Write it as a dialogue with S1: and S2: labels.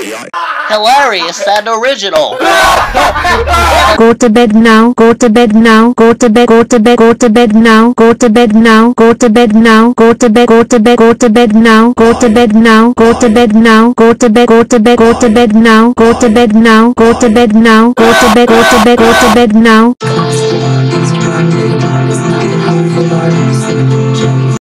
S1: Hilarious and original.
S2: Go to bed now. Go to bed now. Go to bed. Go to bed. Go to bed now. Go to bed now. Go to bed now. Go to bed. Go to bed. Go to bed now. Go to bed now. Go to bed now. Go to bed. Go to bed. Go to bed now. Go to bed now. Go to bed now. Go to bed. Go to bed. Go to bed now.